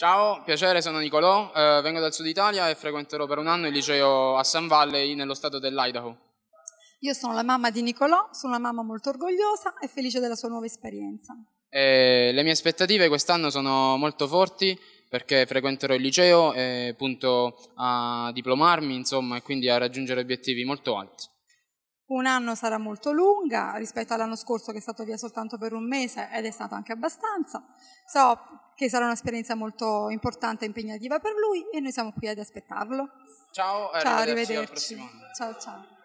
Ciao, piacere, sono Nicolò, eh, vengo dal sud Italia e frequenterò per un anno il liceo a San Valley nello stato dell'Idaho. Io sono la mamma di Nicolò, sono una mamma molto orgogliosa e felice della sua nuova esperienza. E le mie aspettative quest'anno sono molto forti perché frequenterò il liceo e punto a diplomarmi, insomma, e quindi a raggiungere obiettivi molto alti. Un anno sarà molto lunga rispetto all'anno scorso che è stato via soltanto per un mese ed è stato anche abbastanza. So che sarà un'esperienza molto importante e impegnativa per lui e noi siamo qui ad aspettarlo. Ciao, Ciao, arrivederci, al arrivederci. prossimo anno. Ciao, ciao.